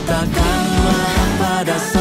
Ceritakanlah pada saya